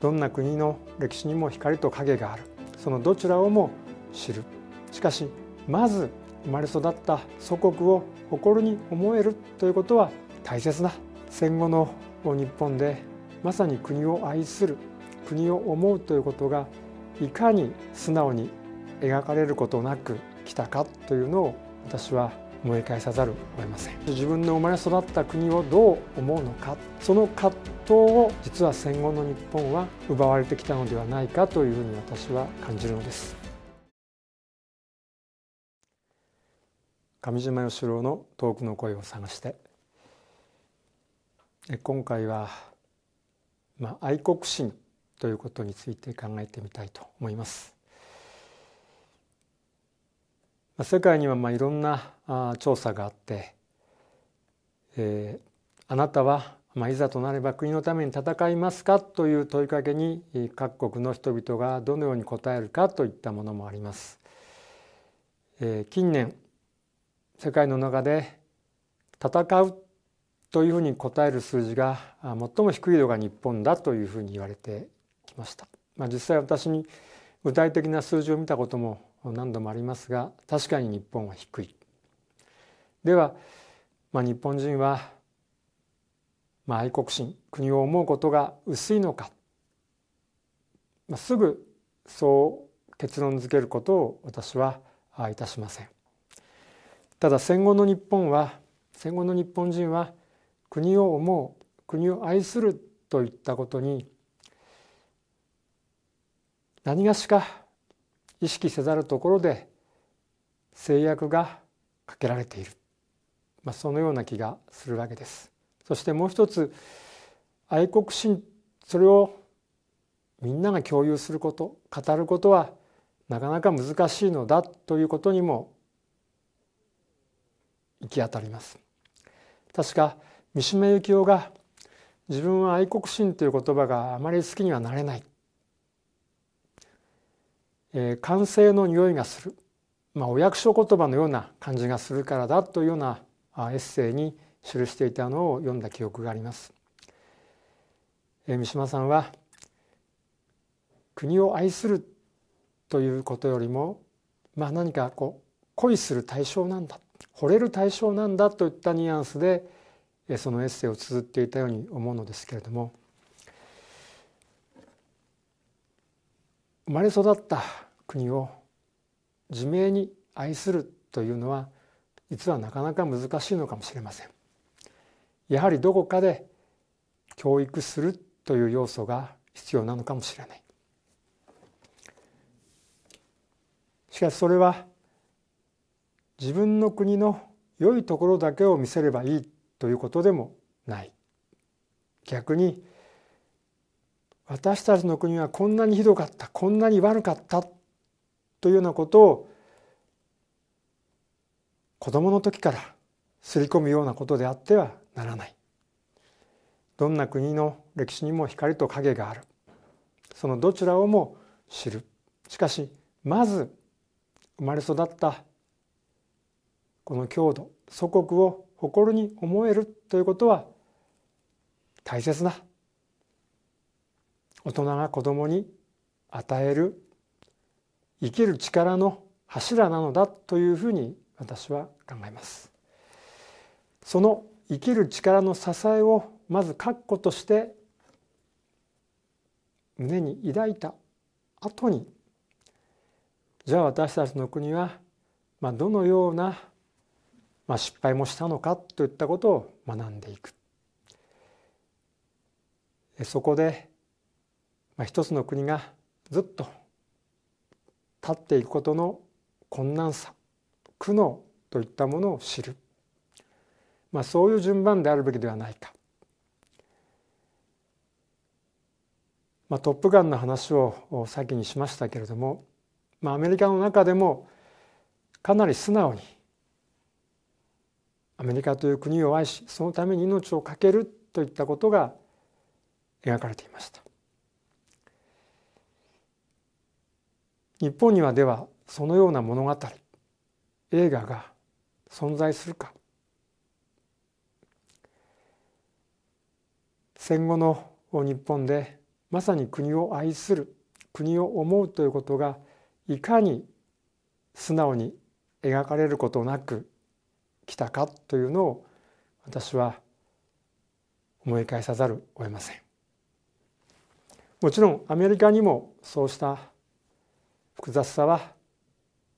どんな国の歴史にも光と影がある。そのどちらをも知る。しかしまず生まれ育った祖国を誇りに思えるということは大切な。戦後の日本でまさに国を愛する。国を思うということがいかに素直に描かれることなく来たかというのを私は思い返さざるを得ません。自分の生まれ育った国をどう思うのか。その葛藤を実は戦後の日本は奪われてきたのではないかというふうに私は感じるのです。上島義郎の遠くの声を探して今回は、まあ、愛国心ということについて考えてみたいと思います。世界にはまあいろんな調査があって、えー、あなたはまあいざとなれば国のために戦いますかという問いかけに各国の人々がどのように答えるかといったものもあります。えー、近年世界の中で戦うというふうに答える数字が最も低いのが日本だというふうに言われてきました。まあ、実際私に具体的な数字を見たことも何度もありますが確かに日本は低い。では、まあ、日本人は、まあ、愛国心国を思うことが薄いのか、まあ、すぐそう結論づけることを私はいたしません。ただ戦後の日本は戦後の日本人は国を思う国を愛するといったことに何がしか意識せざるところで制約がかけられている、まあ、そのような気がするわけです。そしてもう一つ愛国心それをみんなが共有すること語ることはなかなか難しいのだということにも行き当たります。確か三島由紀夫が自分は愛国心という言葉があまり好きにはなれないえー、完成の匂いがする、まあ、お役所言葉のような感じがするからだというようなエッセイに記していたのを読んだ記憶があります。え、三島さんは国を愛するということよりも、まあ、何かこう恋する対象なんだ惚れる対象なんだといったニュアンスでそのエッセイを綴っていたように思うのですけれども生まれ育った国を自明に愛するというのは実はなかなか難しいのかもしれません。やはりどこかで教育するという要素が必要なのかもしれない。しかしそれは自分の国の良いところだけを見せればいいということでもない。逆に私たちの国はこんなにひどかったこんなに悪かったというようなことを子供の時から刷り込むようなことであってはならない。どんな国の歴史にも光と影がある。そのどちらをも知る。しかしまず生まれ育ったこの郷土祖国を誇りに思える。ということは大切な。大人が子供に与える。生きる力の柱なのだ。というふうに私は考えます。その生きる力の支えをまず確固として胸に抱いた後にじゃあ私たちの国は、まあ、どのような、まあ、失敗もしたのかといったことを学んでいく。そこでまあ、一つの国がずっと立っていくことの困難さ苦悩といったものを知る、まあ、そういう順番であるべきではないか。まあ、トップガンの話を先にしましたけれども、まあ、アメリカの中でもかなり素直にアメリカという国を愛しそのために命を懸けるといったことが描かれていました。日本にはではそのような物語映画が存在するか戦後の日本でまさに国を愛する国を思うということがいかに素直に描かれることなく来たかというのを私は思い返さざるを得ません。もちろんアメリカにもそうした複雑さは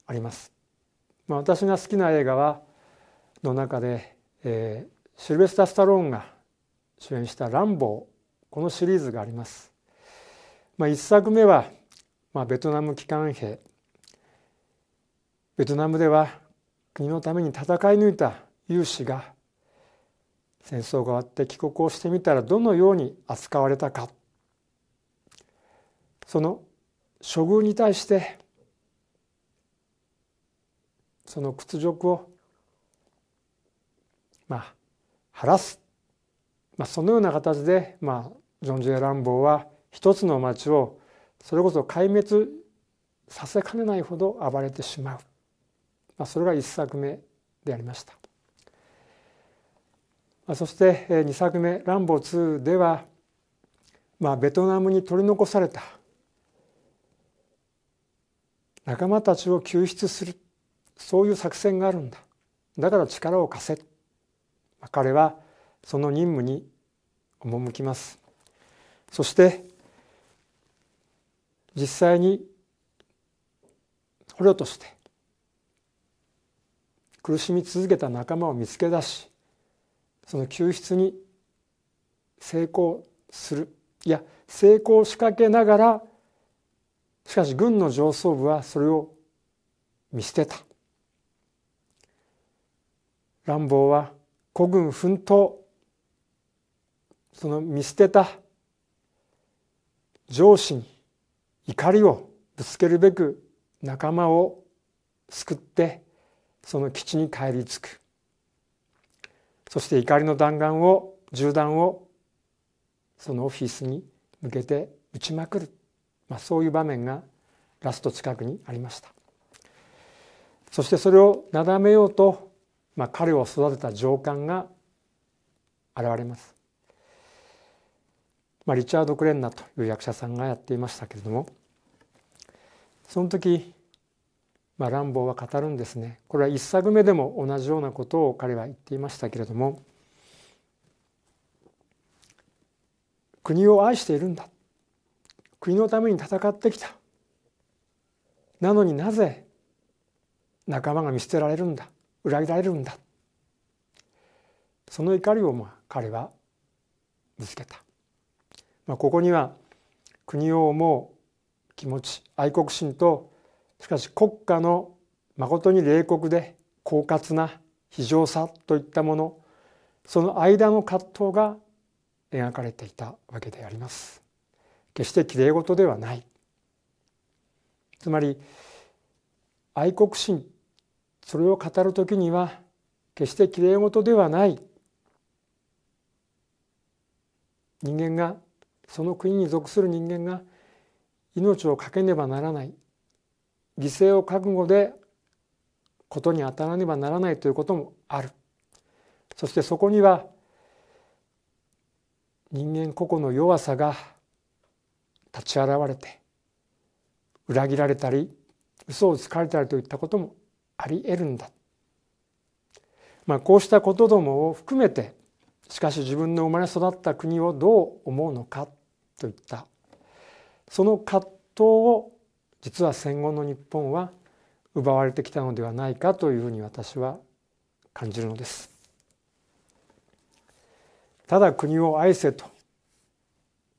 あります、まあ、私が好きな映画はの中で、えー、シルベスタ・スタローンが主演した「ランボー」このシリーズがあります、まあ、1作目は、まあ、ベトナム機関兵。ベトナムでは国のために戦い抜いた勇士が戦争が終わって帰国をしてみたらどのように扱われたか。その処遇に対してその屈辱をまあ晴らす、まあ、そのような形で、まあ、ジョン・ジェ・ランボーは一つの町をそれこそ壊滅させかねないほど暴れてしまう、まあ、それが一作目でありました。まあそして2作目「ランボー2」では、まあ、ベトナムに取り残された。仲間たちを救出する。そういう作戦があるんだ。だから力を貸せ。まあ彼はその任務に赴きます。そして実際に捕虜として苦しみ続けた仲間を見つけ出しその救出に成功する。いや成功しかけながらしかし軍の上層部はそれを見捨てた。乱暴は孤軍奮闘その見捨てた上司に怒りをぶつけるべく仲間を救ってその基地に帰り着く。そして怒りの弾丸を銃弾をそのオフィスに向けて撃ちまくる、まあ、そういう場面がラスト近くにありました。そしてそれをなだめようと、まあ、彼を育てた上官が現れます、まあ、リチャード・クレンナという役者さんがやっていましたけれどもその時まあ、乱暴は語るんですね。これは一作目でも同じようなことを彼は言っていましたけれども国を愛しているんだ。国のために戦ってきた。なのになぜ仲間が見捨てられるんだ。裏切られるんだ。その怒りをまあ彼はぶつけた、まあ、ここには国を思う気持ち愛国心としかし国家の誠に冷酷で狡猾な非常さといったものその間の葛藤が描かれていたわけであります。決してきれい事ではない。つまり愛国心それを語る時には決してきれい事ではない。人間がその国に属する人間が命を懸けねばならない。犠牲を覚悟でことに当たらねばならないということもある。そしてそこには人間個々の弱さが立ち現れて裏切られたり嘘をつかれたりといったこともあり得るんだ、まあ、こうしたことどもを含めてしかし自分の生まれ育った国をどう思うのか。といったその葛藤を実は戦後の日本は奪われてきたのではないかというふうに私は感じるのです。ただ国を愛せと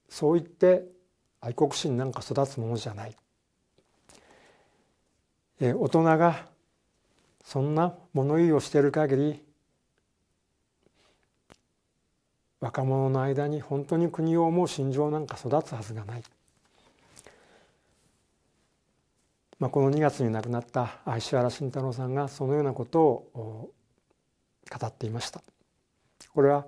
そう言って愛国心なんか育つものじゃない。大人がそんな物言いをしている限り若者の間に本当に国を思う心情なんか育つはずがない。まあ、この2月に亡くなった石原慎太郎さんがそのようなことを語っていました。これは、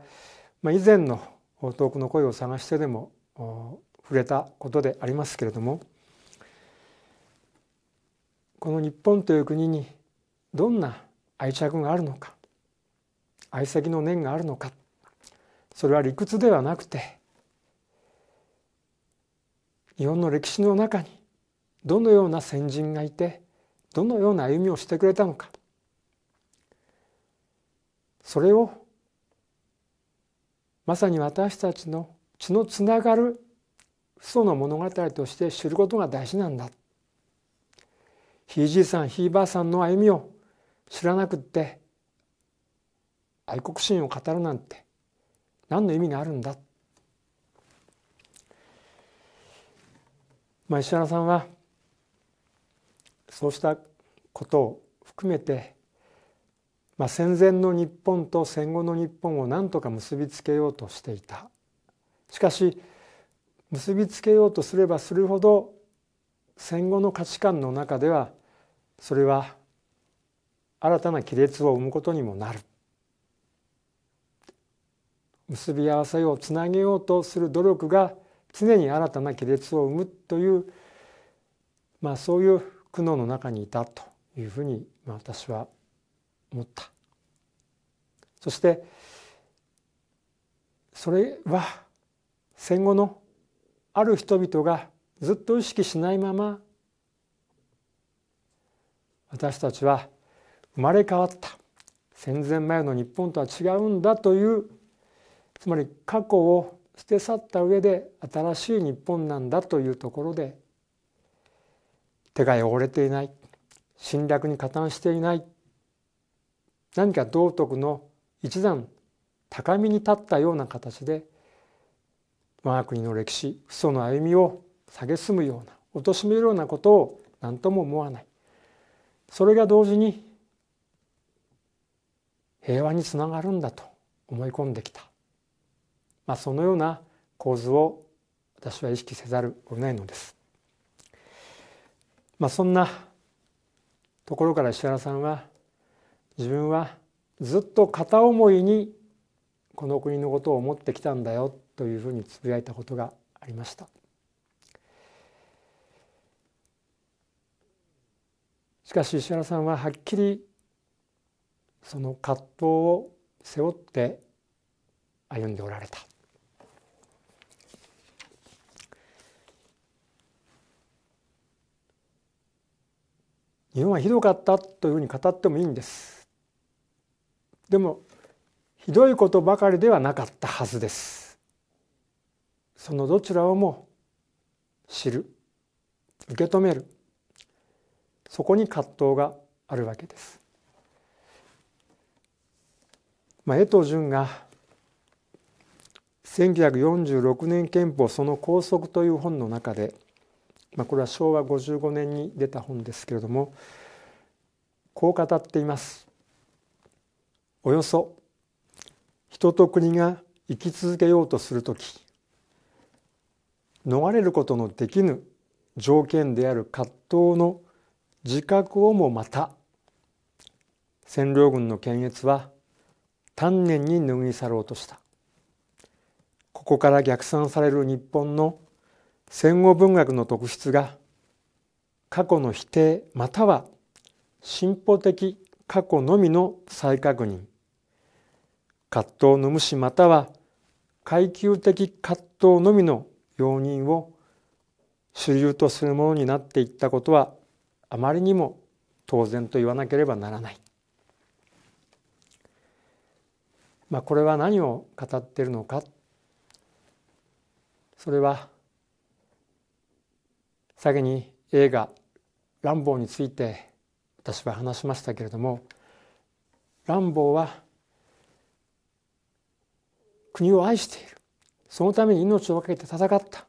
まあ、以前の遠くの声を探してでも触れたことでありますけれどもこの日本という国にどんな愛着があるのか愛席の念があるのかそれは理屈ではなくて日本の歴史の中にどのような先人がいてどのような歩みをしてくれたのか。それをまさに私たちの血のつながる嘘の物語として知ることが大事なんだ。ひいじいさんひいばあさんの歩みを知らなくって愛国心を語るなんて何の意味があるんだ？まあ石原さんはそうしたことを含めて、まあ、戦前の日本と戦後の日本を何とか結びつけようとしていた。しかし結びつけようとすればするほど戦後の価値観の中ではそれは新たな亀裂を生むことにもなる。結び合わせようつなげようとする努力が常に新たな亀裂を生むという、まあ、そういう苦悩の中にいたというふうに、私は思った。そしてそれは戦後のある人々がずっと意識しないまま私たちは生まれ変わった。戦前前の日本とは違うんだというつまり過去を捨て去った上で新しい日本なんだというところで手が汚れていない侵略に加担していない何か道徳の一段高みに立ったような形で我が国の歴史父祖の歩みを蔑むような貶めるようなことを何とも思わない。それが同時に平和につながるんだと思い込んできた、まあ、そのような構図を私は意識せざるを得ないのです。まあ、そんなところから石原さんは自分はずっと片思いにこの国のことを思ってきたんだよというふうにつぶやいたことがありました。しかし石原さんははっきりその葛藤を背負って歩んでおられた。日本はひどかったというふうに語ってもいいんです。でもひどいことばかりではなかったはずです。そのどちらをも知る受け止めるそこに葛藤があるわけです。まあ、江藤淳が1946年憲法その拘束という本の中で、まあ、これは昭和55年に出た本ですけれどもこう語っています。およそ人と国が生き続けようとする時逃れることのできぬ条件である葛藤の自覚をもまた占領軍の検閲は丹念に脱ぎ去ろうとしたここから逆算される日本の戦後文学の特質が過去の否定または進歩的過去のみの再確認葛藤の無視または階級的葛藤のみの容認を主流とするものになっていったことはあまりにも当然と言わなければならない。まあ、これは何を語っているのかそれは先に映画「ランボー」について私は話しましたけれどもランボーは国を愛している。そのために命を懸けて戦った。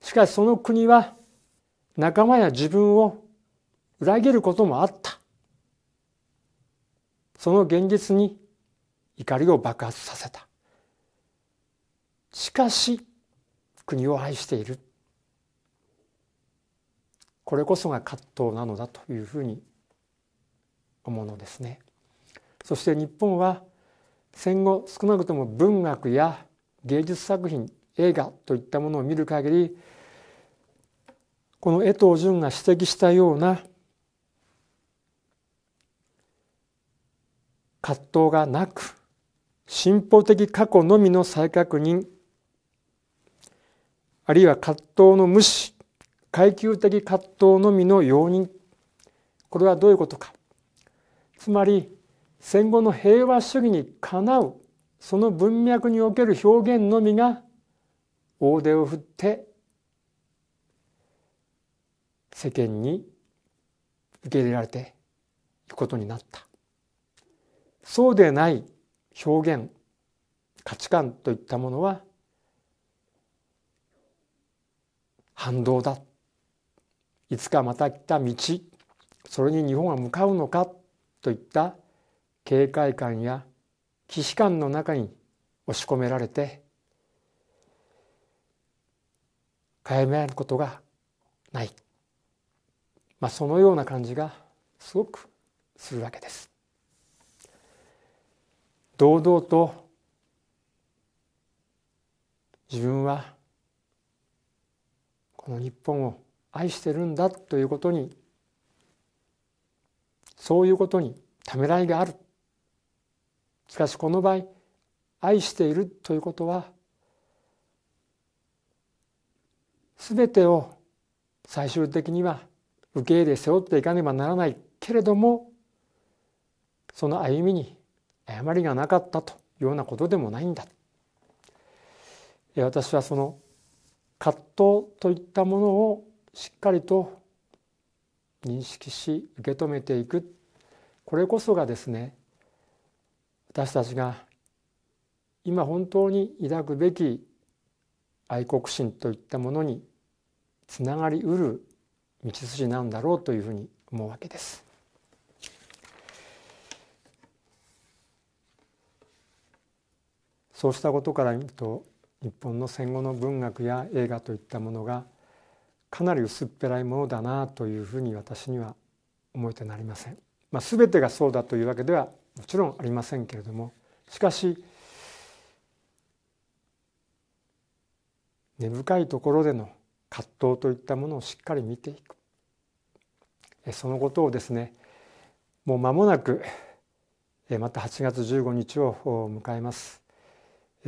しかしその国は仲間や自分を裏切ることもあった。その現実に怒りを爆発させた。しかし国を愛している。これこそが葛藤なのだというふうに思うのですね。そして日本は戦後少なくとも文学や芸術作品映画といったものを見る限りこの江藤淳が指摘したような葛藤がなく進歩的過去のみの再確認あるいは葛藤の無視階級的葛藤のみの容認。これはどういうことか。つまり戦後の平和主義にかなうその文脈における表現のみが大手を振って世間に受け入れられていくことになった。そうでない表現価値観といったものは反動だいつかまた来た道それに日本は向かうのかといった警戒感や既視感の中に押し込められて帰められることがない、まあ、そのような感じがすごくするわけです。堂々と自分はこの日本を愛してるんだということにそういうことにためらいがある。しかしこの場合愛しているということは全てを最終的には受け入れ背負っていかねばならない。けれどもその歩みに誤りがなかったというようなことでもないんだ。私はその葛藤といったものをしっかりと認識し受け止めていくこれこそがですね私たちが今本当に抱くべき愛国心といったものにつながりうる道筋なんだろうというふうに思うわけです。そうしたことから見ると日本の戦後の文学や映画といったものがかなり薄っぺらいものだなというふうに私には思えてなりません。まあ、全てがそうだというわけではもちろんありませんけれどもしかし根深いところでの葛藤といったものをしっかり見ていくそのことをですねもう間もなくまた8月15日を迎えます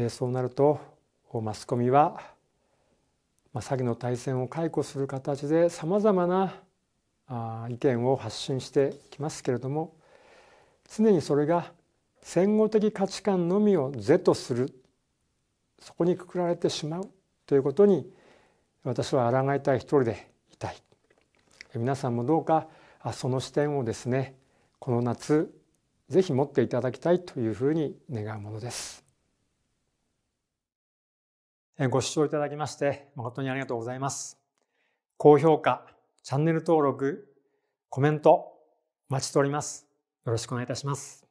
そうなるとマスコミは詐欺の対戦を解雇する形でさまざまな意見を発信してきますけれども常にそれが戦後的価値観のみを是とするそこにくくられてしまうということに私は抗いたい一人でいたい。皆さんもどうかその視点をですねこの夏ぜひ持っていただきたいというふうに願うものです。ご視聴いただきまして誠にありがとうございます高評価チャンネル登録コメントお待ちしておりますよろしくお願いいたします。